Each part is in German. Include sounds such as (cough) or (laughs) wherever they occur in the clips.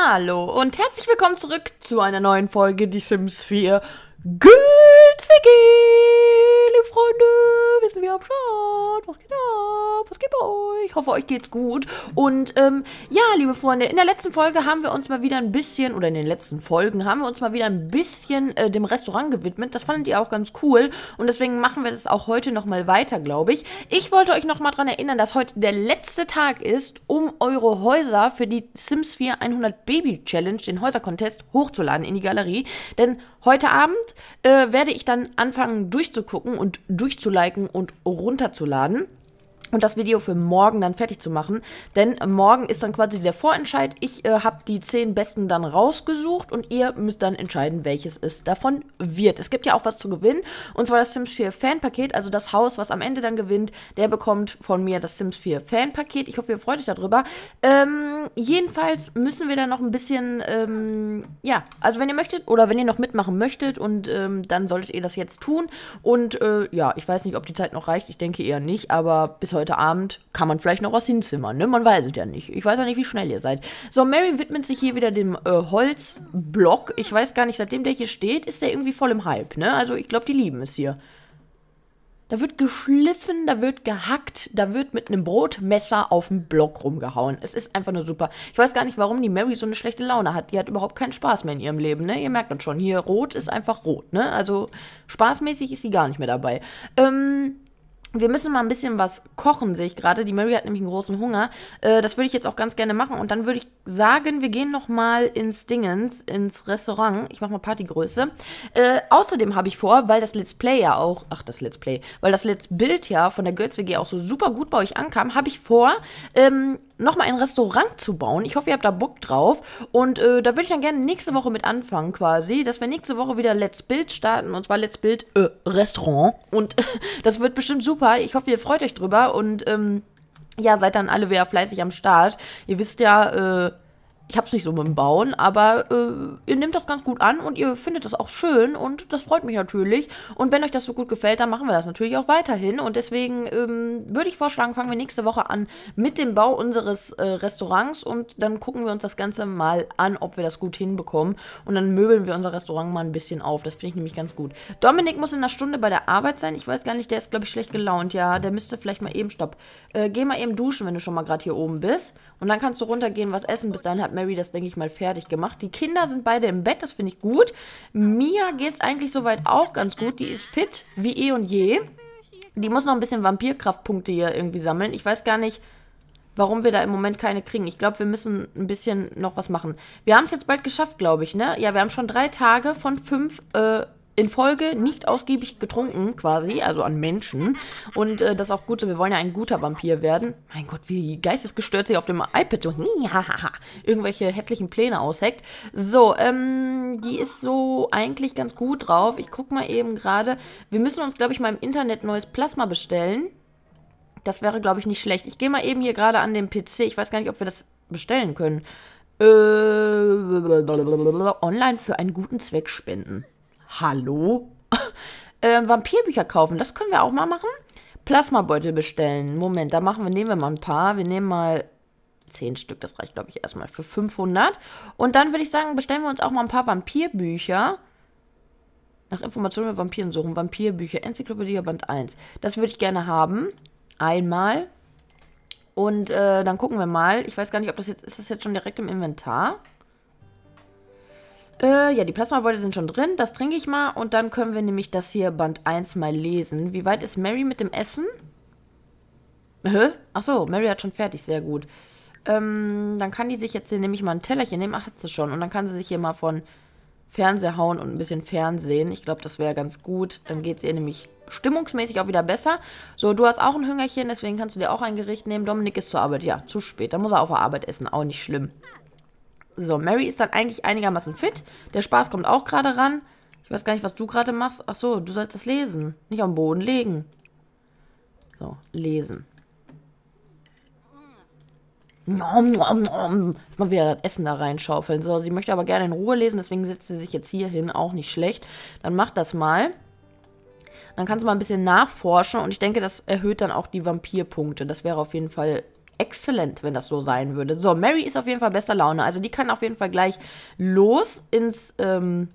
Hallo und herzlich willkommen zurück zu einer neuen Folge Die Sims 4 Gülzwicki, liebe Freunde, wir sind wieder am Start. Was geht ab? Was geht bei euch? Ich hoffe, euch geht's gut. Und ähm, ja, liebe Freunde, in der letzten Folge haben wir uns mal wieder ein bisschen, oder in den letzten Folgen haben wir uns mal wieder ein bisschen äh, dem Restaurant gewidmet. Das fandet ihr auch ganz cool. Und deswegen machen wir das auch heute nochmal weiter, glaube ich. Ich wollte euch nochmal daran erinnern, dass heute der letzte Tag ist, um eure Häuser für die Sims 4 100 Baby Challenge, den Häuser-Contest, hochzuladen in die Galerie. Denn heute Abend äh, werde ich dann anfangen durchzugucken und durchzuliken und runterzuladen und das Video für morgen dann fertig zu machen. Denn morgen ist dann quasi der Vorentscheid. Ich äh, habe die zehn besten dann rausgesucht und ihr müsst dann entscheiden, welches es davon wird. Es gibt ja auch was zu gewinnen. Und zwar das Sims 4 Fanpaket. Also das Haus, was am Ende dann gewinnt, der bekommt von mir das Sims 4 Fanpaket. Ich hoffe, ihr freut euch darüber. Ähm, jedenfalls müssen wir dann noch ein bisschen, ähm, ja, also wenn ihr möchtet oder wenn ihr noch mitmachen möchtet und ähm, dann solltet ihr das jetzt tun. Und äh, ja, ich weiß nicht, ob die Zeit noch reicht. Ich denke eher nicht, aber bis heute heute Abend kann man vielleicht noch was hinzimmern, ne? Man weiß es ja nicht. Ich weiß ja nicht, wie schnell ihr seid. So, Mary widmet sich hier wieder dem äh, Holzblock. Ich weiß gar nicht, seitdem der hier steht, ist der irgendwie voll im Hype, ne? Also ich glaube, die lieben es hier. Da wird geschliffen, da wird gehackt, da wird mit einem Brotmesser auf dem Block rumgehauen. Es ist einfach nur super. Ich weiß gar nicht, warum die Mary so eine schlechte Laune hat. Die hat überhaupt keinen Spaß mehr in ihrem Leben, ne? Ihr merkt das schon. Hier, rot ist einfach rot, ne? Also spaßmäßig ist sie gar nicht mehr dabei. Ähm, wir müssen mal ein bisschen was kochen, sehe ich gerade. Die Mary hat nämlich einen großen Hunger. Äh, das würde ich jetzt auch ganz gerne machen. Und dann würde ich sagen, wir gehen noch mal ins Dingens, ins Restaurant. Ich mache mal Partygröße. Äh, außerdem habe ich vor, weil das Let's Play ja auch, ach, das Let's Play, weil das Let's Bild ja von der Girls WG auch so super gut bei euch ankam, habe ich vor, ähm, nochmal ein Restaurant zu bauen. Ich hoffe, ihr habt da Bock drauf. Und äh, da würde ich dann gerne nächste Woche mit anfangen, quasi. Dass wir nächste Woche wieder Let's Build starten. Und zwar Let's Build äh, Restaurant. Und (laughs) das wird bestimmt super. Ich hoffe, ihr freut euch drüber. Und ähm, ja, seid dann alle wieder fleißig am Start. Ihr wisst ja, äh, ich habe es nicht so mit dem Bauen, aber äh, ihr nehmt das ganz gut an und ihr findet das auch schön und das freut mich natürlich. Und wenn euch das so gut gefällt, dann machen wir das natürlich auch weiterhin. Und deswegen ähm, würde ich vorschlagen, fangen wir nächste Woche an mit dem Bau unseres äh, Restaurants und dann gucken wir uns das Ganze mal an, ob wir das gut hinbekommen. Und dann möbeln wir unser Restaurant mal ein bisschen auf. Das finde ich nämlich ganz gut. Dominik muss in einer Stunde bei der Arbeit sein. Ich weiß gar nicht, der ist, glaube ich, schlecht gelaunt. Ja, der müsste vielleicht mal eben, stopp. Äh, geh mal eben duschen, wenn du schon mal gerade hier oben bist. Und dann kannst du runtergehen, was essen. Bis dahin hat Mary das, denke ich mal, fertig gemacht. Die Kinder sind beide im Bett, das finde ich gut. Mia geht es eigentlich soweit auch ganz gut. Die ist fit, wie eh und je. Die muss noch ein bisschen Vampirkraftpunkte hier irgendwie sammeln. Ich weiß gar nicht, warum wir da im Moment keine kriegen. Ich glaube, wir müssen ein bisschen noch was machen. Wir haben es jetzt bald geschafft, glaube ich, ne? Ja, wir haben schon drei Tage von fünf äh, in Folge nicht ausgiebig getrunken, quasi, also an Menschen. Und äh, das ist auch gut wir wollen ja ein guter Vampir werden. Mein Gott, wie geistesgestört sich auf dem iPad so irgendwelche hässlichen Pläne ausheckt. So, ähm, die ist so eigentlich ganz gut drauf. Ich guck mal eben gerade. Wir müssen uns, glaube ich, mal im Internet neues Plasma bestellen. Das wäre, glaube ich, nicht schlecht. Ich gehe mal eben hier gerade an den PC. Ich weiß gar nicht, ob wir das bestellen können. Äh, online für einen guten Zweck spenden. Hallo? (laughs) äh, Vampirbücher kaufen, das können wir auch mal machen. Plasmabeutel bestellen. Moment, da machen wir, nehmen wir mal ein paar. Wir nehmen mal 10 Stück, das reicht, glaube ich, erstmal für 500. Und dann würde ich sagen, bestellen wir uns auch mal ein paar Vampirbücher. Nach Informationen über Vampiren suchen. Vampirbücher, Enzyklopädie Band 1. Das würde ich gerne haben. Einmal. Und äh, dann gucken wir mal. Ich weiß gar nicht, ob das jetzt, ist das jetzt schon direkt im Inventar? Äh, ja, die Plasmabeutel sind schon drin. Das trinke ich mal. Und dann können wir nämlich das hier Band 1 mal lesen. Wie weit ist Mary mit dem Essen? Hä? Achso, Mary hat schon fertig. Sehr gut. Ähm, dann kann die sich jetzt hier nämlich mal ein Tellerchen nehmen. Ach, hat sie schon. Und dann kann sie sich hier mal von Fernseher hauen und ein bisschen Fernsehen. Ich glaube, das wäre ganz gut. Dann geht es ihr nämlich stimmungsmäßig auch wieder besser. So, du hast auch ein Hüngerchen, deswegen kannst du dir auch ein Gericht nehmen. Dominik ist zur Arbeit. Ja, zu spät. Da muss er auf der Arbeit essen. Auch nicht schlimm. So, Mary ist dann eigentlich einigermaßen fit. Der Spaß kommt auch gerade ran. Ich weiß gar nicht, was du gerade machst. Ach so, du sollst das lesen. Nicht am Boden legen. So, lesen. Nom, nom, nom. Mal wieder das Essen da reinschaufeln. So, sie möchte aber gerne in Ruhe lesen, deswegen setzt sie sich jetzt hier hin. Auch nicht schlecht. Dann mach das mal. Dann kannst du mal ein bisschen nachforschen und ich denke, das erhöht dann auch die Vampirpunkte. Das wäre auf jeden Fall exzellent, wenn das so sein würde. So, Mary ist auf jeden Fall bester Laune. Also die kann auf jeden Fall gleich los ins ähm,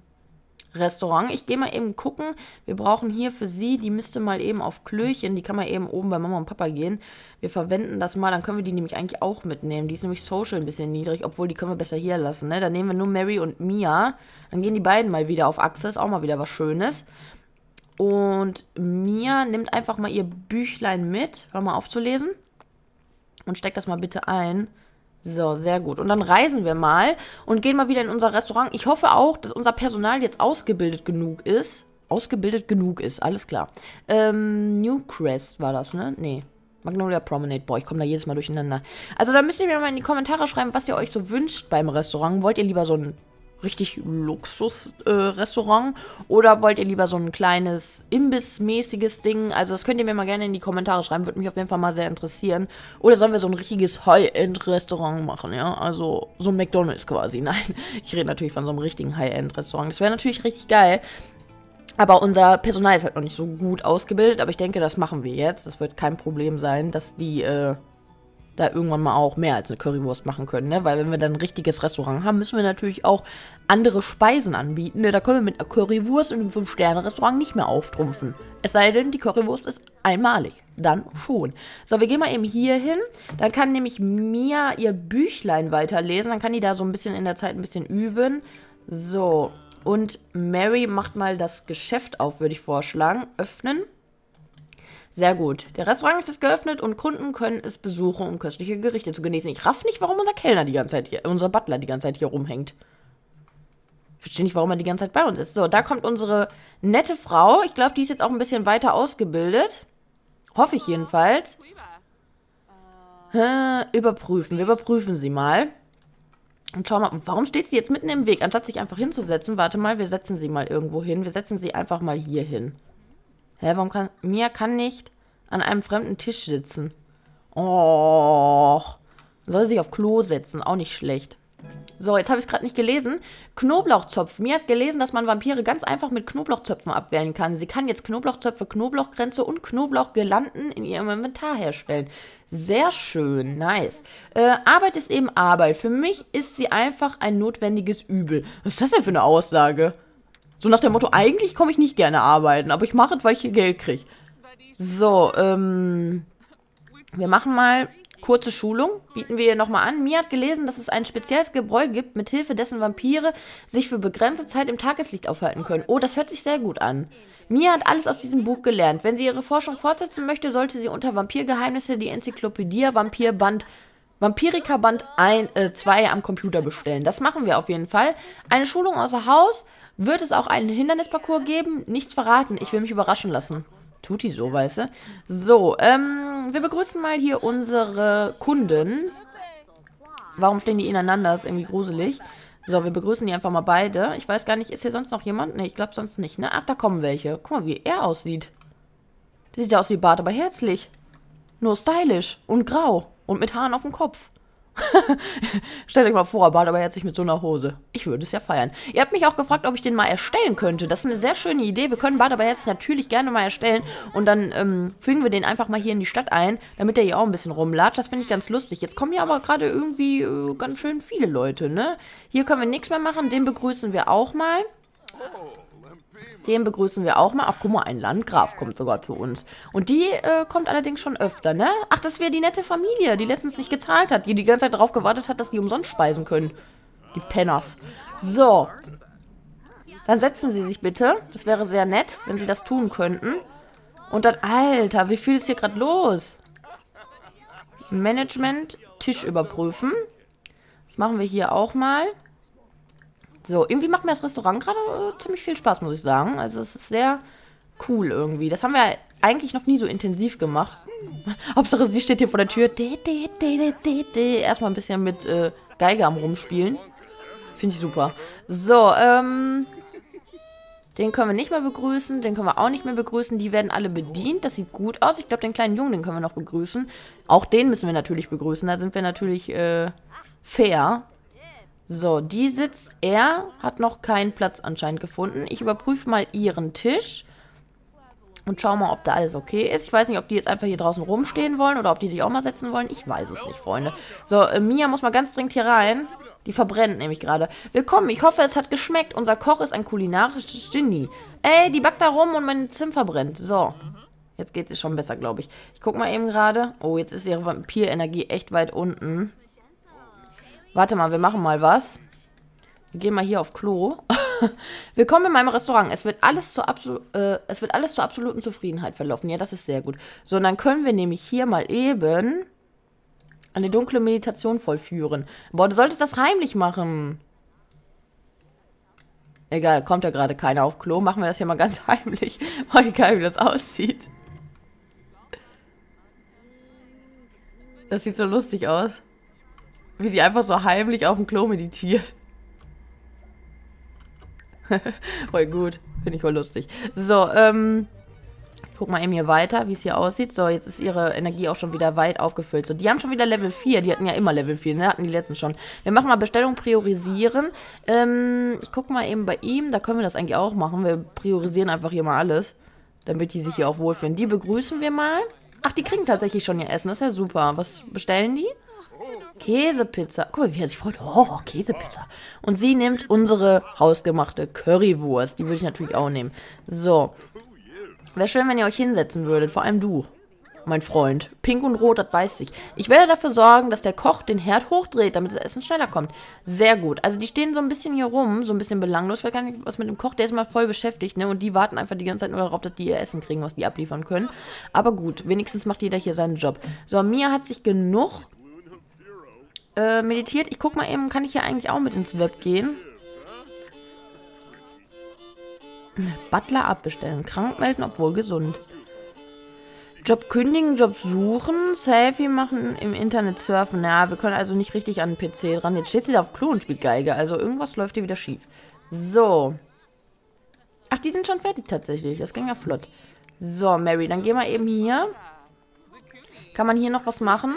Restaurant. Ich gehe mal eben gucken. Wir brauchen hier für sie, die müsste mal eben auf Klöchen, die kann mal eben oben bei Mama und Papa gehen. Wir verwenden das mal, dann können wir die nämlich eigentlich auch mitnehmen. Die ist nämlich social ein bisschen niedrig, obwohl die können wir besser hier lassen. Ne? Dann nehmen wir nur Mary und Mia. Dann gehen die beiden mal wieder auf Achse, auch mal wieder was Schönes. Und Mia nimmt einfach mal ihr Büchlein mit, hör mal aufzulesen. Und steckt das mal bitte ein. So, sehr gut. Und dann reisen wir mal und gehen mal wieder in unser Restaurant. Ich hoffe auch, dass unser Personal jetzt ausgebildet genug ist. Ausgebildet genug ist, alles klar. Ähm, Newcrest war das, ne? Nee. Magnolia Promenade. Boah, ich komme da jedes Mal durcheinander. Also da müsst ihr mir mal in die Kommentare schreiben, was ihr euch so wünscht beim Restaurant. Wollt ihr lieber so ein richtig Luxus-Restaurant? Äh, Oder wollt ihr lieber so ein kleines Imbiss-mäßiges Ding? Also das könnt ihr mir mal gerne in die Kommentare schreiben, würde mich auf jeden Fall mal sehr interessieren. Oder sollen wir so ein richtiges High-End-Restaurant machen, ja? Also so ein McDonalds quasi. (laughs) Nein, ich rede natürlich von so einem richtigen High-End-Restaurant. Das wäre natürlich richtig geil. Aber unser Personal ist halt noch nicht so gut ausgebildet, aber ich denke, das machen wir jetzt. Das wird kein Problem sein, dass die äh, da irgendwann mal auch mehr als eine Currywurst machen können, ne? Weil wenn wir dann ein richtiges Restaurant haben, müssen wir natürlich auch andere Speisen anbieten. Ne? Da können wir mit einer Currywurst in einem 5-Sterne-Restaurant nicht mehr auftrumpfen. Es sei denn, die Currywurst ist einmalig. Dann schon. So, wir gehen mal eben hier hin. Dann kann nämlich Mia ihr Büchlein weiterlesen. Dann kann die da so ein bisschen in der Zeit ein bisschen üben. So. Und Mary macht mal das Geschäft auf, würde ich vorschlagen. Öffnen. Sehr gut. Der Restaurant ist jetzt geöffnet und Kunden können es besuchen, um köstliche Gerichte zu genießen. Ich raff nicht, warum unser Kellner die ganze Zeit hier, unser Butler die ganze Zeit hier rumhängt. Ich verstehe nicht, warum er die ganze Zeit bei uns ist. So, da kommt unsere nette Frau. Ich glaube, die ist jetzt auch ein bisschen weiter ausgebildet. Hoffe ich jedenfalls. Überprüfen. Wir überprüfen sie mal. Und schau mal, warum steht sie jetzt mitten im Weg? Anstatt sich einfach hinzusetzen, warte mal, wir setzen sie mal irgendwo hin. Wir setzen sie einfach mal hier hin. Hä, warum kann... Mia kann nicht an einem fremden Tisch sitzen. Oh. Soll sich auf Klo setzen. Auch nicht schlecht. So, jetzt habe ich es gerade nicht gelesen. Knoblauchzopf. Mir hat gelesen, dass man Vampire ganz einfach mit Knoblauchzöpfen abwählen kann. Sie kann jetzt Knoblauchzöpfe, Knoblauchgrenze und Knoblauchgelanden in ihrem Inventar herstellen. Sehr schön, nice. Äh, Arbeit ist eben Arbeit. Für mich ist sie einfach ein notwendiges Übel. Was ist das denn für eine Aussage? So nach dem Motto, eigentlich komme ich nicht gerne arbeiten, aber ich mache es, weil ich hier Geld kriege. So, ähm, wir machen mal kurze Schulung, bieten wir ihr nochmal an. Mia hat gelesen, dass es ein spezielles Gebräu gibt, mit Hilfe dessen Vampire sich für begrenzte Zeit im Tageslicht aufhalten können. Oh, das hört sich sehr gut an. Mia hat alles aus diesem Buch gelernt. Wenn sie ihre Forschung fortsetzen möchte, sollte sie unter Vampirgeheimnisse die Enzyklopädie Vampirband Vampirika Band 2 äh, am Computer bestellen. Das machen wir auf jeden Fall. Eine Schulung außer Haus wird es auch einen Hindernisparcours geben? Nichts verraten. Ich will mich überraschen lassen. Tut die so, weißt du? So, ähm, wir begrüßen mal hier unsere Kunden. Warum stehen die ineinander? Das ist irgendwie gruselig. So, wir begrüßen die einfach mal beide. Ich weiß gar nicht, ist hier sonst noch jemand? Ne, ich glaube sonst nicht, ne? Ach, da kommen welche. Guck mal, wie er aussieht. Der sieht ja aus wie Bart, aber herzlich. Nur stylisch und grau und mit Haaren auf dem Kopf. (laughs) Stellt euch mal vor, Bart sich mit so einer Hose. Ich würde es ja feiern. Ihr habt mich auch gefragt, ob ich den mal erstellen könnte. Das ist eine sehr schöne Idee. Wir können Bart aber jetzt natürlich gerne mal erstellen. Und dann ähm, fügen wir den einfach mal hier in die Stadt ein, damit er hier auch ein bisschen rumlatscht. Das finde ich ganz lustig. Jetzt kommen hier aber gerade irgendwie äh, ganz schön viele Leute, ne? Hier können wir nichts mehr machen. Den begrüßen wir auch mal. Den begrüßen wir auch mal. Ach, guck mal, ein Landgraf kommt sogar zu uns. Und die äh, kommt allerdings schon öfter, ne? Ach, das wäre die nette Familie, die letztens nicht gezahlt hat, die die ganze Zeit darauf gewartet hat, dass die umsonst speisen können. Die Penners. So. Dann setzen Sie sich bitte. Das wäre sehr nett, wenn Sie das tun könnten. Und dann, Alter, wie viel ist hier gerade los? Management, Tisch überprüfen. Das machen wir hier auch mal. So, irgendwie macht mir das Restaurant gerade äh, ziemlich viel Spaß, muss ich sagen. Also es ist sehr cool irgendwie. Das haben wir eigentlich noch nie so intensiv gemacht. (laughs) Hauptsache, sie steht hier vor der Tür. Erstmal ein bisschen mit äh, Geige am rumspielen. Finde ich super. So, ähm... Den können wir nicht mehr begrüßen, den können wir auch nicht mehr begrüßen. Die werden alle bedient, das sieht gut aus. Ich glaube, den kleinen Jungen, den können wir noch begrüßen. Auch den müssen wir natürlich begrüßen, da sind wir natürlich äh, fair. So, die sitzt. Er hat noch keinen Platz anscheinend gefunden. Ich überprüfe mal ihren Tisch. Und schau mal, ob da alles okay ist. Ich weiß nicht, ob die jetzt einfach hier draußen rumstehen wollen oder ob die sich auch mal setzen wollen. Ich weiß es nicht, Freunde. So, äh, Mia muss mal ganz dringend hier rein. Die verbrennt nämlich gerade. Willkommen, ich hoffe, es hat geschmeckt. Unser Koch ist ein kulinarisches Genie. Ey, die backt da rum und mein Zimt verbrennt. So. Jetzt geht es schon besser, glaube ich. Ich guck mal eben gerade. Oh, jetzt ist ihre Vampirenergie echt weit unten. Warte mal, wir machen mal was. Wir gehen mal hier auf Klo. (laughs) Willkommen in meinem Restaurant. Es wird, alles zur äh, es wird alles zur absoluten Zufriedenheit verlaufen. Ja, das ist sehr gut. So, und dann können wir nämlich hier mal eben eine dunkle Meditation vollführen. Boah, du solltest das heimlich machen. Egal, kommt ja gerade keiner auf Klo. Machen wir das hier mal ganz (laughs) heimlich. Mal egal, wie das aussieht. Das sieht so lustig aus. Wie sie einfach so heimlich auf dem Klo meditiert. (laughs) voll gut. Finde ich voll lustig. So, ähm... Guck mal eben hier weiter, wie es hier aussieht. So, jetzt ist ihre Energie auch schon wieder weit aufgefüllt. So, die haben schon wieder Level 4. Die hatten ja immer Level 4, ne? Hatten die letzten schon. Wir machen mal Bestellung priorisieren. Ähm, ich guck mal eben bei ihm. Da können wir das eigentlich auch machen. Wir priorisieren einfach hier mal alles. Damit die sich hier auch wohlfühlen. Die begrüßen wir mal. Ach, die kriegen tatsächlich schon ihr Essen. Das ist ja super. Was bestellen die? Käsepizza. Guck mal, wie er sich freut. Oh, Käsepizza. Und sie nimmt unsere hausgemachte Currywurst. Die würde ich natürlich auch nehmen. So. Wäre schön, wenn ihr euch hinsetzen würdet. Vor allem du, mein Freund. Pink und Rot, das beißt sich. Ich werde dafür sorgen, dass der Koch den Herd hochdreht, damit das Essen schneller kommt. Sehr gut. Also die stehen so ein bisschen hier rum, so ein bisschen belanglos. Vielleicht kann ich was mit dem Koch, der ist mal voll beschäftigt, ne? Und die warten einfach die ganze Zeit nur darauf, dass die ihr Essen kriegen, was die abliefern können. Aber gut, wenigstens macht jeder hier seinen Job. So, Mia hat sich genug äh, meditiert. Ich guck mal eben, kann ich hier eigentlich auch mit ins Web gehen? Butler abbestellen. Krank melden, obwohl gesund. Job kündigen, Job suchen, Selfie machen, im Internet surfen. Ja, wir können also nicht richtig an den PC dran. Jetzt steht sie da auf Klo und spielt Geige. Also irgendwas läuft hier wieder schief. So. Ach, die sind schon fertig tatsächlich. Das ging ja flott. So, Mary, dann gehen wir eben hier. Kann man hier noch was machen?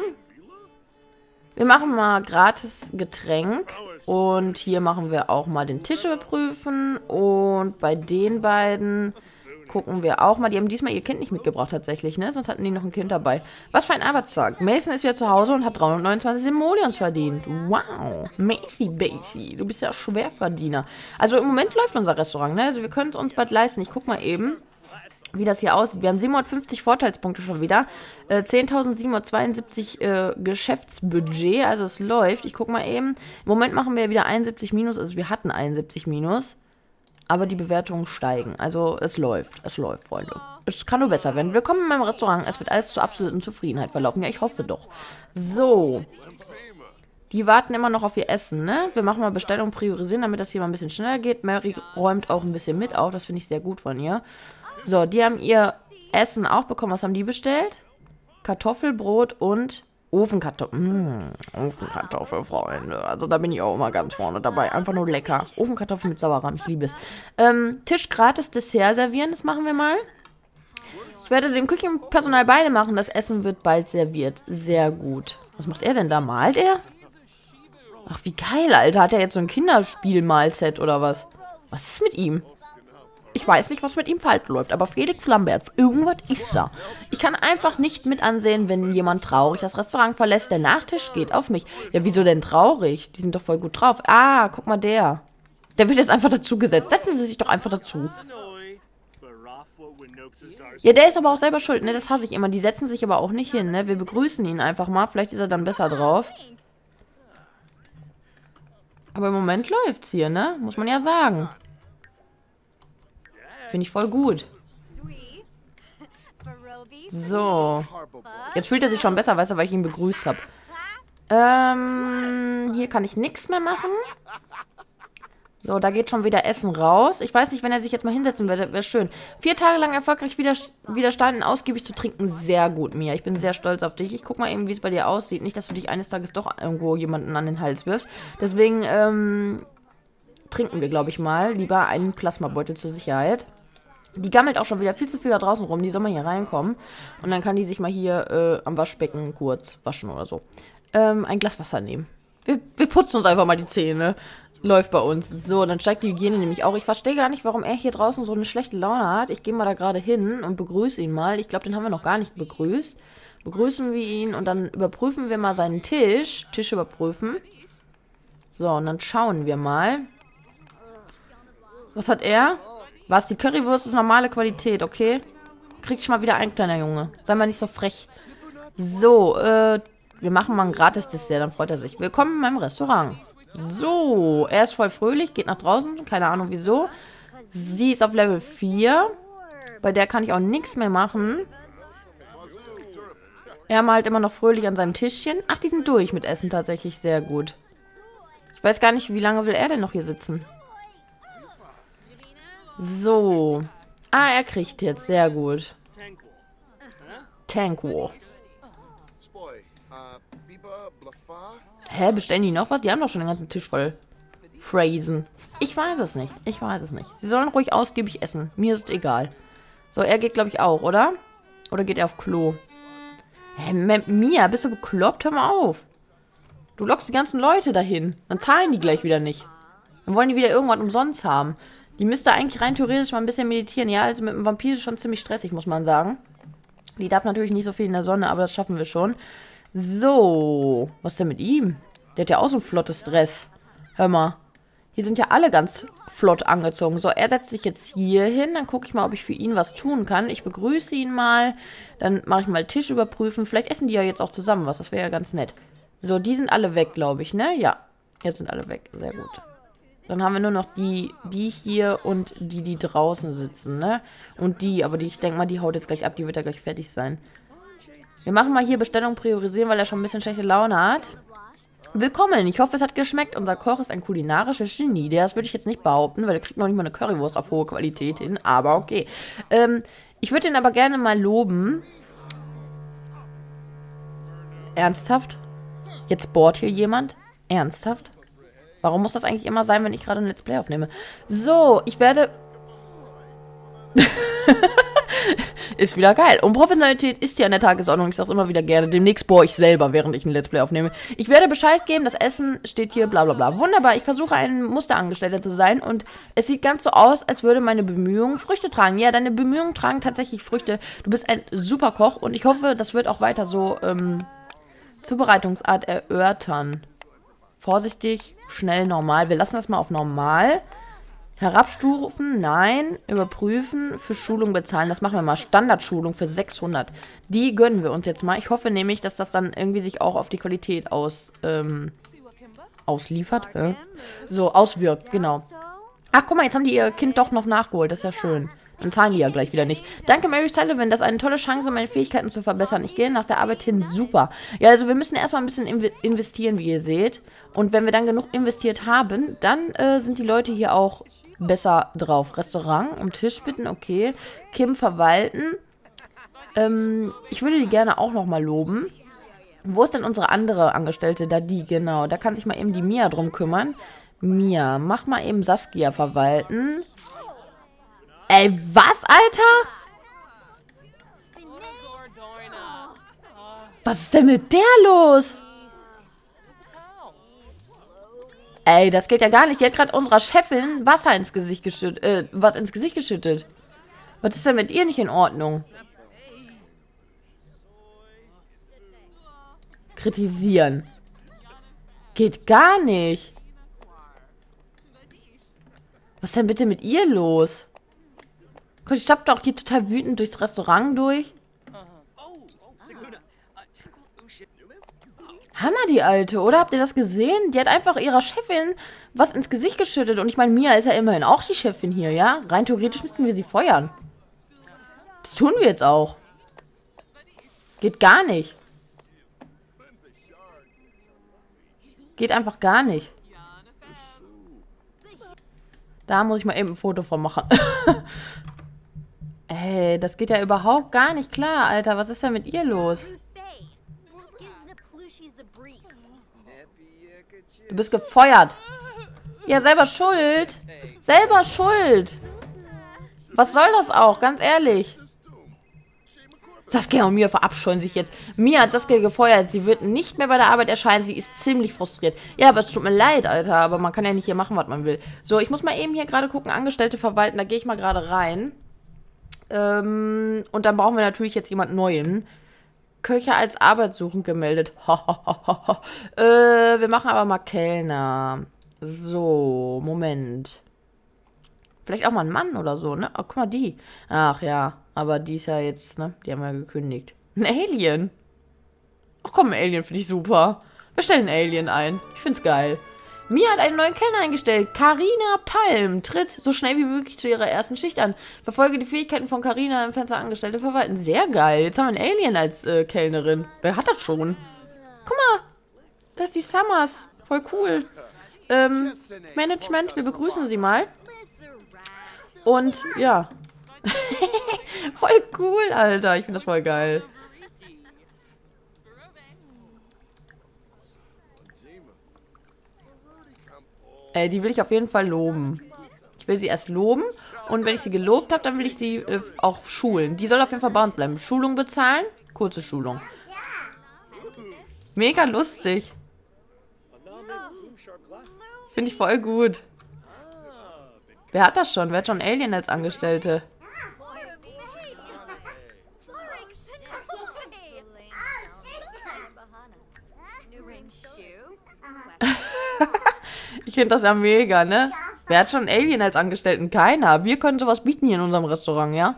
Wir machen mal gratis Getränk. Und hier machen wir auch mal den Tisch überprüfen. Und bei den beiden gucken wir auch mal. Die haben diesmal ihr Kind nicht mitgebracht tatsächlich, ne? Sonst hatten die noch ein Kind dabei. Was für ein Arbeitstag. Mason ist wieder zu Hause und hat 329 Simoleons verdient. Wow. Macy Basie. Du bist ja Schwerverdiener. Also im Moment läuft unser Restaurant, ne? Also wir können es uns bald leisten. Ich guck mal eben wie das hier aussieht. Wir haben 750 Vorteilspunkte schon wieder. Äh, 10.772 äh, Geschäftsbudget, also es läuft. Ich guck mal eben. Im Moment machen wir wieder 71 minus, also wir hatten 71 minus. Aber die Bewertungen steigen. Also es läuft, es läuft, Freunde. Es kann nur besser werden. Willkommen in meinem Restaurant. Es wird alles zur absoluten Zufriedenheit verlaufen. Ja, ich hoffe doch. So. Die warten immer noch auf ihr Essen, ne? Wir machen mal Bestellung priorisieren, damit das hier mal ein bisschen schneller geht. Mary räumt auch ein bisschen mit auf. Das finde ich sehr gut von ihr. So, die haben ihr Essen auch bekommen. Was haben die bestellt? Kartoffelbrot und Ofenkartoffeln. Mmh, Ofenkartoffel, Freunde. Also da bin ich auch immer ganz vorne dabei. Einfach nur lecker. Ofenkartoffeln mit Sauerrahm, ich liebe es. Ähm, Tisch gratis Dessert servieren, das machen wir mal. Ich werde dem Küchenpersonal beide machen. Das Essen wird bald serviert. Sehr gut. Was macht er denn da? Malt er? Ach, wie geil, Alter. Hat er jetzt so ein Kinderspiel-Malset oder was? Was ist mit ihm? Ich weiß nicht, was mit ihm falsch läuft, aber Felix Lamberts, irgendwas ist da. Ich kann einfach nicht mit ansehen, wenn jemand traurig das Restaurant verlässt. Der Nachtisch geht auf mich. Ja, wieso denn traurig? Die sind doch voll gut drauf. Ah, guck mal der. Der wird jetzt einfach dazugesetzt. Setzen Sie sich doch einfach dazu. Ja, der ist aber auch selber schuld, ne? Das hasse ich immer. Die setzen sich aber auch nicht hin, ne? Wir begrüßen ihn einfach mal. Vielleicht ist er dann besser drauf. Aber im Moment läuft's hier, ne? Muss man ja sagen. Finde ich voll gut. So. Jetzt fühlt er sich schon besser, weißt du, weil ich ihn begrüßt habe. Ähm, hier kann ich nichts mehr machen. So, da geht schon wieder Essen raus. Ich weiß nicht, wenn er sich jetzt mal hinsetzen würde, wäre schön. Vier Tage lang erfolgreich widerstanden, ausgiebig zu trinken. Sehr gut, Mia. Ich bin sehr stolz auf dich. Ich guck mal eben, wie es bei dir aussieht. Nicht, dass du dich eines Tages doch irgendwo jemanden an den Hals wirfst. Deswegen, ähm, trinken wir, glaube ich mal. Lieber einen Plasmabeutel zur Sicherheit. Die gammelt auch schon wieder viel zu viel da draußen rum. Die soll mal hier reinkommen. Und dann kann die sich mal hier äh, am Waschbecken kurz waschen oder so. Ähm, ein Glas Wasser nehmen. Wir, wir, putzen uns einfach mal die Zähne. Läuft bei uns. So, dann steigt die Hygiene nämlich auch. Ich verstehe gar nicht, warum er hier draußen so eine schlechte Laune hat. Ich gehe mal da gerade hin und begrüße ihn mal. Ich glaube, den haben wir noch gar nicht begrüßt. Begrüßen wir ihn und dann überprüfen wir mal seinen Tisch. Tisch überprüfen. So, und dann schauen wir mal. Was hat er? Was? Die Currywurst ist normale Qualität, okay? Krieg ich mal wieder ein, kleiner Junge. Sei mal nicht so frech. So, äh, wir machen mal ein Gratis-Dessert, dann freut er sich. Willkommen in meinem Restaurant. So, er ist voll fröhlich, geht nach draußen, keine Ahnung wieso. Sie ist auf Level 4. Bei der kann ich auch nichts mehr machen. Er malt immer noch fröhlich an seinem Tischchen. Ach, die sind durch mit Essen tatsächlich, sehr gut. Ich weiß gar nicht, wie lange will er denn noch hier sitzen? So. Ah, er kriegt jetzt, sehr gut. Tankwar. Hä, bestellen die noch was? Die haben doch schon den ganzen Tisch voll Phrasen. Ich weiß es nicht. Ich weiß es nicht. Sie sollen ruhig ausgiebig essen. Mir ist egal. So, er geht, glaube ich, auch, oder? Oder geht er auf Klo? Hä, Mia, bist du bekloppt? Hör mal auf. Du lockst die ganzen Leute dahin. Dann zahlen die gleich wieder nicht. Dann wollen die wieder irgendwas umsonst haben. Die müsste eigentlich rein theoretisch mal ein bisschen meditieren. Ja, also mit dem Vampir ist schon ziemlich stressig, muss man sagen. Die darf natürlich nicht so viel in der Sonne, aber das schaffen wir schon. So, was ist denn mit ihm? Der hat ja auch so ein flottes Dress. Hör mal. Hier sind ja alle ganz flott angezogen. So, er setzt sich jetzt hier hin. Dann gucke ich mal, ob ich für ihn was tun kann. Ich begrüße ihn mal. Dann mache ich mal Tisch überprüfen. Vielleicht essen die ja jetzt auch zusammen was. Das wäre ja ganz nett. So, die sind alle weg, glaube ich, ne? Ja, jetzt sind alle weg. Sehr gut. Dann haben wir nur noch die, die hier und die, die draußen sitzen, ne? Und die, aber die, ich denke mal, die haut jetzt gleich ab. Die wird ja gleich fertig sein. Wir machen mal hier Bestellung priorisieren, weil er schon ein bisschen schlechte Laune hat. Willkommen, ich hoffe, es hat geschmeckt. Unser Koch ist ein kulinarisches Genie. Das würde ich jetzt nicht behaupten, weil er kriegt noch nicht mal eine Currywurst auf hohe Qualität hin. Aber okay. Ähm, ich würde ihn aber gerne mal loben. Ernsthaft? Jetzt bohrt hier jemand? Ernsthaft? Warum muss das eigentlich immer sein, wenn ich gerade ein Let's Play aufnehme? So, ich werde... (laughs) Ist wieder geil. Und Professionalität ist ja an der Tagesordnung. Ich sag's immer wieder gerne. Demnächst bohre ich selber, während ich ein Let's Play aufnehme. Ich werde Bescheid geben, das Essen steht hier, bla bla bla. Wunderbar, ich versuche ein Musterangestellter zu sein und es sieht ganz so aus, als würde meine Bemühungen Früchte tragen. Ja, deine Bemühungen tragen tatsächlich Früchte. Du bist ein super Koch und ich hoffe, das wird auch weiter so ähm, Zubereitungsart erörtern. Vorsichtig, schnell, normal. Wir lassen das mal auf normal. Herabstufen, nein. Überprüfen, für Schulung bezahlen. Das machen wir mal. Standardschulung für 600. Die gönnen wir uns jetzt mal. Ich hoffe nämlich, dass das dann irgendwie sich auch auf die Qualität aus, ähm, ausliefert. Äh? So, auswirkt, genau. Ach, guck mal, jetzt haben die ihr Kind doch noch nachgeholt. Das ist ja schön. Dann zahlen die ja gleich wieder nicht. Danke, Mary Sullivan. Das ist eine tolle Chance, meine Fähigkeiten zu verbessern. Ich gehe nach der Arbeit hin. Super. Ja, also wir müssen erstmal ein bisschen investieren, wie ihr seht. Und wenn wir dann genug investiert haben, dann äh, sind die Leute hier auch besser drauf. Restaurant, um Tisch bitten, okay. Kim verwalten. Ähm, ich würde die gerne auch nochmal loben. Wo ist denn unsere andere Angestellte? Da die, genau. Da kann sich mal eben die Mia drum kümmern. Mia, mach mal eben Saskia verwalten. Ey, was, Alter? Was ist denn mit der los? Ey, das geht ja gar nicht. Die hat gerade unserer Chefin Wasser ins Gesicht geschüttet. Äh, was ins Gesicht geschüttet. Was ist denn mit ihr nicht in Ordnung? Kritisieren. Geht gar nicht. Was ist denn bitte mit ihr los? Gott, ich stapft auch hier total wütend durchs Restaurant durch. Hammer, die Alte, oder? Habt ihr das gesehen? Die hat einfach ihrer Chefin was ins Gesicht geschüttet. Und ich meine, Mia ist ja immerhin auch die Chefin hier, ja? Rein theoretisch müssten wir sie feuern. Das tun wir jetzt auch. Geht gar nicht. Geht einfach gar nicht. Da muss ich mal eben ein Foto von machen. (laughs) Ey, das geht ja überhaupt gar nicht klar, Alter. Was ist denn mit ihr los? Du bist gefeuert. Ja, selber schuld. Selber schuld. Was soll das auch? Ganz ehrlich. Saskia und Mia verabscheuen sich jetzt. Mia hat Saskia gefeuert. Sie wird nicht mehr bei der Arbeit erscheinen. Sie ist ziemlich frustriert. Ja, aber es tut mir leid, Alter. Aber man kann ja nicht hier machen, was man will. So, ich muss mal eben hier gerade gucken. Angestellte verwalten. Da gehe ich mal gerade rein. Ähm, und dann brauchen wir natürlich jetzt jemand Neuen. Köche als arbeitssuchend gemeldet. (laughs) äh, wir machen aber mal Kellner. So, Moment. Vielleicht auch mal ein Mann oder so, ne? Oh, guck mal, die. Ach ja, aber die ist ja jetzt, ne? Die haben wir gekündigt. Ein Alien. Ach komm, ein Alien finde ich super. Wir stellen einen Alien ein. Ich find's geil. Mia hat einen neuen Kellner eingestellt. Karina Palm tritt so schnell wie möglich zu ihrer ersten Schicht an. Verfolge die Fähigkeiten von Karina im Fenster Angestellte verwalten. Sehr geil. Jetzt haben wir einen Alien als äh, Kellnerin. Wer hat das schon? Guck mal. Da ist die Summers. Voll cool. Ähm, Management, wir begrüßen sie mal. Und ja. (laughs) voll cool, Alter. Ich finde das voll geil. Äh, die will ich auf jeden Fall loben. Ich will sie erst loben und wenn ich sie gelobt habe, dann will ich sie äh, auch schulen. Die soll auf jeden Fall bei bleiben. Schulung bezahlen, kurze Schulung. Mega lustig. Finde ich voll gut. Wer hat das schon? Wer hat schon Alien als Angestellte? Finde das ja mega, ne? Wer hat schon Alien als Angestellten? Keiner. Wir können sowas bieten hier in unserem Restaurant, ja?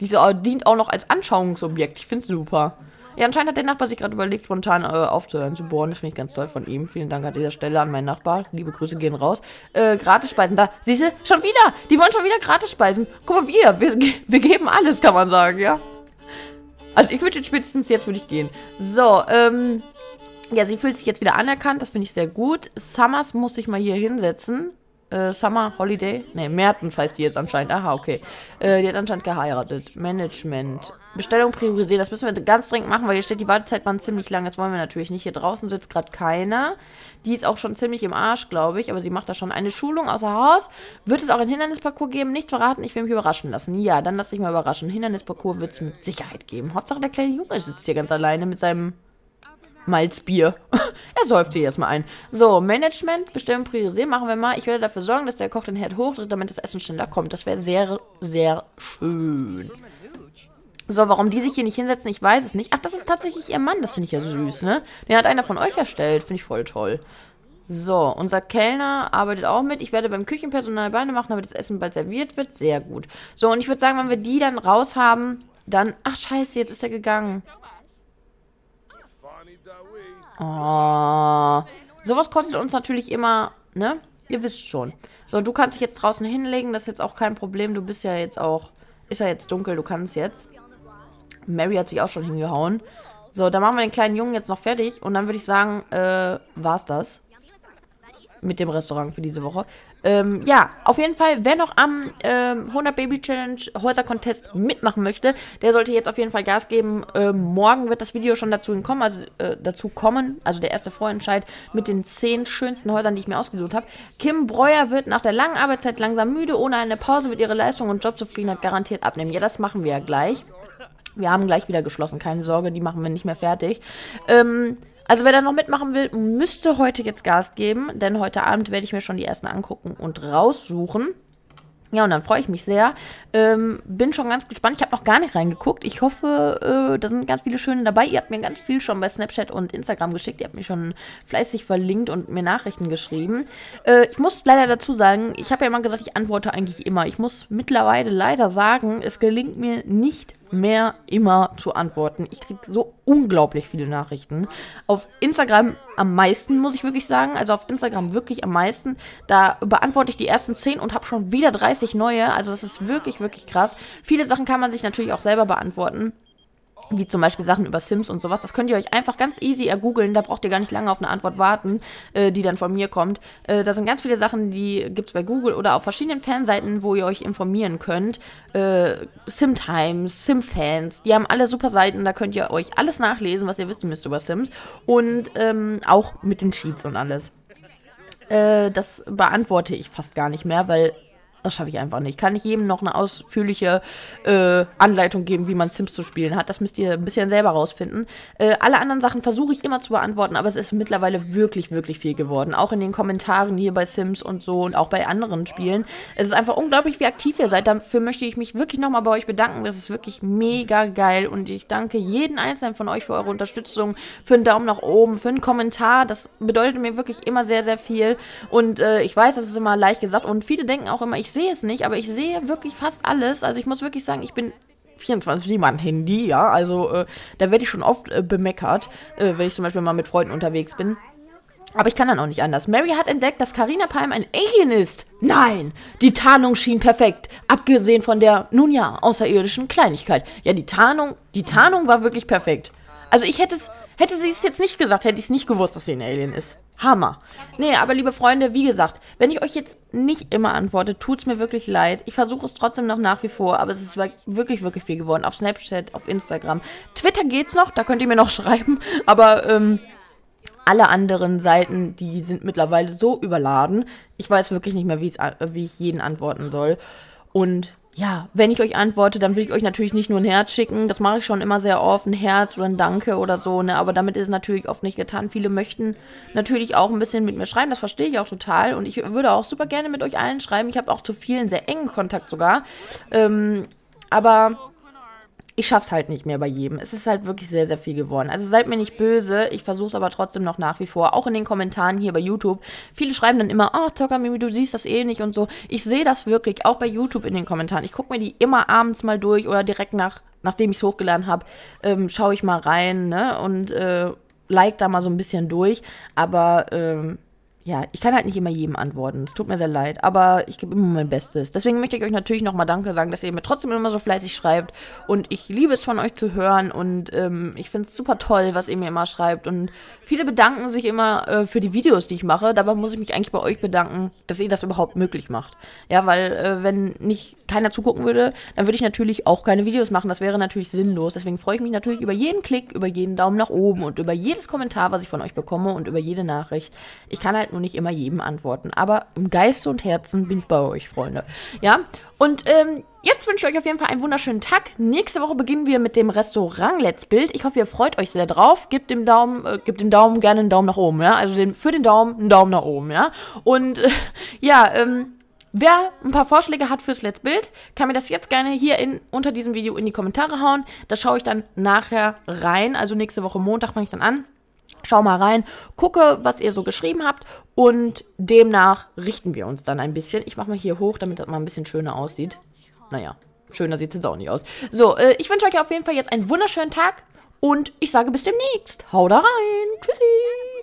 Diese dient auch noch als Anschauungsobjekt. Ich finde es super. Ja, anscheinend hat der Nachbar sich gerade überlegt, spontan äh, aufzuhören zu bohren. Das finde ich ganz toll von ihm. Vielen Dank an dieser Stelle an meinen Nachbar. Liebe Grüße gehen raus. Äh, Gratisspeisen. Da, siehst du, schon wieder. Die wollen schon wieder Gratisspeisen. Guck mal, wir, wir, wir geben alles, kann man sagen, ja. Also ich würde jetzt spätestens jetzt würde ich gehen. So, ähm... Ja, sie fühlt sich jetzt wieder anerkannt. Das finde ich sehr gut. Summers muss sich mal hier hinsetzen äh, Summer Holiday. Ne, Mertens heißt die jetzt anscheinend. Aha, okay. Äh, die hat anscheinend geheiratet. Management. Bestellung priorisieren. Das müssen wir ganz dringend machen, weil hier steht, die Wartezeit waren ziemlich lang. Das wollen wir natürlich nicht. Hier draußen sitzt gerade keiner. Die ist auch schon ziemlich im Arsch, glaube ich. Aber sie macht da schon eine Schulung außer Haus. Wird es auch ein Hindernisparcours geben? Nichts verraten. Ich will mich überraschen lassen. Ja, dann lass dich mal überraschen. Hindernisparcours wird es mit Sicherheit geben. Hauptsache der kleine Junge sitzt hier ganz alleine mit seinem Malzbier. (laughs) er säuft sich erstmal ein. So, Management, Bestellen, priorisieren machen wir mal. Ich werde dafür sorgen, dass der Koch den Herd hochdreht, damit das Essen schneller kommt. Das wäre sehr, sehr schön. So, warum die sich hier nicht hinsetzen, ich weiß es nicht. Ach, das ist tatsächlich ihr Mann. Das finde ich ja süß, ne? Den hat einer von euch erstellt. Finde ich voll toll. So, unser Kellner arbeitet auch mit. Ich werde beim Küchenpersonal Beine machen, damit das Essen bald serviert wird. Sehr gut. So, und ich würde sagen, wenn wir die dann raus haben, dann... Ach, scheiße, jetzt ist er gegangen. Oh. Sowas kostet uns natürlich immer, ne? Ihr wisst schon. So, du kannst dich jetzt draußen hinlegen. Das ist jetzt auch kein Problem. Du bist ja jetzt auch... Ist ja jetzt dunkel, du kannst jetzt. Mary hat sich auch schon hingehauen. So, dann machen wir den kleinen Jungen jetzt noch fertig. Und dann würde ich sagen, äh, war's das mit dem Restaurant für diese Woche. Ähm, ja, auf jeden Fall, wer noch am ähm, 100 Baby Challenge Häuser Contest mitmachen möchte, der sollte jetzt auf jeden Fall Gas geben. Ähm, morgen wird das Video schon dazu kommen, also äh, dazu kommen, also der erste Vorentscheid mit den 10 schönsten Häusern, die ich mir ausgesucht habe. Kim Breuer wird nach der langen Arbeitszeit langsam müde, ohne eine Pause wird ihre Leistung und Jobzufriedenheit garantiert abnehmen. Ja, das machen wir ja gleich. Wir haben gleich wieder geschlossen, keine Sorge, die machen wir nicht mehr fertig. Ähm, also wer da noch mitmachen will, müsste heute jetzt Gas geben, denn heute Abend werde ich mir schon die ersten angucken und raussuchen. Ja, und dann freue ich mich sehr. Ähm, bin schon ganz gespannt. Ich habe noch gar nicht reingeguckt. Ich hoffe, äh, da sind ganz viele schöne dabei. Ihr habt mir ganz viel schon bei Snapchat und Instagram geschickt. Ihr habt mir schon fleißig verlinkt und mir Nachrichten geschrieben. Äh, ich muss leider dazu sagen, ich habe ja immer gesagt, ich antworte eigentlich immer. Ich muss mittlerweile leider sagen, es gelingt mir nicht mehr immer zu antworten. Ich kriege so unglaublich viele Nachrichten. Auf Instagram am meisten, muss ich wirklich sagen. Also auf Instagram wirklich am meisten. Da beantworte ich die ersten 10 und habe schon wieder 30 neue. Also das ist wirklich, wirklich krass. Viele Sachen kann man sich natürlich auch selber beantworten wie zum Beispiel Sachen über Sims und sowas. Das könnt ihr euch einfach ganz easy ergoogeln. Da braucht ihr gar nicht lange auf eine Antwort warten, äh, die dann von mir kommt. Äh, da sind ganz viele Sachen, die gibt es bei Google oder auf verschiedenen Fanseiten, wo ihr euch informieren könnt. Äh, Simtimes, Simfans, die haben alle super Seiten. Da könnt ihr euch alles nachlesen, was ihr wissen müsst über Sims. Und ähm, auch mit den Cheats und alles. Äh, das beantworte ich fast gar nicht mehr, weil Das schaffe ich einfach nicht. Kann ich jedem noch eine ausführliche äh, Anleitung geben, wie man Sims zu spielen hat. Das müsst ihr ein bisschen selber rausfinden. Äh, alle anderen Sachen versuche ich immer zu beantworten, aber es ist mittlerweile wirklich, wirklich viel geworden. Auch in den Kommentaren hier bei Sims und so und auch bei anderen Spielen. Es ist einfach unglaublich, wie aktiv ihr seid. Dafür möchte ich mich wirklich nochmal bei euch bedanken. Das ist wirklich mega geil und ich danke jeden einzelnen von euch für eure Unterstützung, für einen Daumen nach oben, für einen Kommentar. Das bedeutet mir wirklich immer sehr, sehr viel. Und äh, ich weiß, das ist immer leicht gesagt und viele denken auch immer, ich ich sehe es nicht, aber ich sehe wirklich fast alles. Also ich muss wirklich sagen, ich bin 24 mein Handy, ja. Also äh, da werde ich schon oft äh, bemeckert, äh, wenn ich zum Beispiel mal mit Freunden unterwegs bin. Aber ich kann dann auch nicht anders. Mary hat entdeckt, dass Karina Palm ein Alien ist. Nein, die Tarnung schien perfekt. Abgesehen von der, nun ja, außerirdischen Kleinigkeit. Ja, die Tarnung, die Tarnung war wirklich perfekt. Also ich hätte es, hätte sie es jetzt nicht gesagt, hätte ich es nicht gewusst, dass sie ein Alien ist. Hammer. Nee, aber liebe Freunde, wie gesagt, wenn ich euch jetzt nicht immer antworte, tut es mir wirklich leid. Ich versuche es trotzdem noch nach wie vor, aber es ist wirklich, wirklich viel geworden. Auf Snapchat, auf Instagram. Twitter geht's noch, da könnt ihr mir noch (laughs) schreiben, aber ähm, alle anderen Seiten, die sind mittlerweile so überladen. Ich weiß wirklich nicht mehr, wie ich jeden antworten soll. Und ja, wenn ich euch antworte, dann will ich euch natürlich nicht nur ein Herz schicken. Das mache ich schon immer sehr oft, ein Herz oder ein Danke oder so, ne? Aber damit ist es natürlich oft nicht getan. Viele möchten natürlich auch ein bisschen mit mir schreiben, das verstehe ich auch total. Und ich würde auch super gerne mit euch allen schreiben. Ich habe auch zu vielen sehr engen Kontakt sogar. Ähm, aber ich schaff's halt nicht mehr bei jedem. Es ist halt wirklich sehr, sehr viel geworden. Also seid mir nicht böse, ich versuche es aber trotzdem noch nach wie vor, auch in den Kommentaren hier bei YouTube. Viele schreiben dann immer, oh, Zockermimi, du siehst das eh nicht und so. Ich sehe das wirklich, auch bei YouTube in den Kommentaren. Ich gucke mir die immer abends mal durch oder direkt nach, nachdem ich es hochgeladen habe, ähm, schaue ich mal rein, ne, und äh, like da mal so ein bisschen durch. Aber, ähm, ja, ich kann halt nicht immer jedem antworten. Es tut mir sehr leid, aber ich gebe immer mein Bestes. Deswegen möchte ich euch natürlich nochmal Danke sagen, dass ihr mir trotzdem immer so fleißig schreibt. Und ich liebe es von euch zu hören und ähm, ich finde es super toll, was ihr mir immer schreibt. Und viele bedanken sich immer äh, für die Videos, die ich mache. Dabei muss ich mich eigentlich bei euch bedanken, dass ihr das überhaupt möglich macht. Ja, weil äh, wenn nicht keiner zugucken würde, dann würde ich natürlich auch keine Videos machen. Das wäre natürlich sinnlos. Deswegen freue ich mich natürlich über jeden Klick, über jeden Daumen nach oben und über jedes Kommentar, was ich von euch bekomme und über jede Nachricht. Ich kann halt nur nicht immer jedem antworten. Aber im Geiste und Herzen bin ich bei euch, Freunde. Ja, und ähm, jetzt wünsche ich euch auf jeden Fall einen wunderschönen Tag. Nächste Woche beginnen wir mit dem Restaurant Let's Build. Ich hoffe, ihr freut euch sehr drauf. Gebt dem Daumen, äh, gebt dem Daumen gerne einen Daumen nach oben, ja. Also den, für den Daumen einen Daumen nach oben, ja. Und äh, (laughs) ja, ähm, Wer ein paar Vorschläge hat fürs Let's Build, kann mir das jetzt gerne hier in, unter diesem Video in die Kommentare hauen. Da schaue ich dann nachher rein. Also nächste Woche Montag fange ich dann an. Schau mal rein, gucke, was ihr so geschrieben habt und demnach richten wir uns dann ein bisschen. Ich mache mal hier hoch, damit das mal ein bisschen schöner aussieht. Naja, schöner sieht es jetzt auch nicht aus. So, äh, ich wünsche euch auf jeden Fall jetzt einen wunderschönen Tag und ich sage bis demnächst. Hau da rein. Tschüssi.